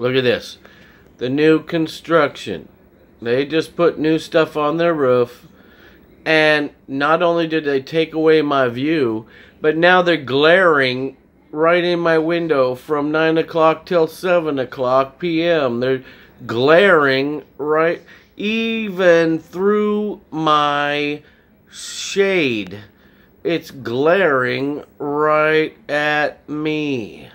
Look at this. The new construction. They just put new stuff on their roof. And not only did they take away my view, but now they're glaring right in my window from 9 o'clock till 7 o'clock p.m. They're glaring right even through my shade. It's glaring right at me.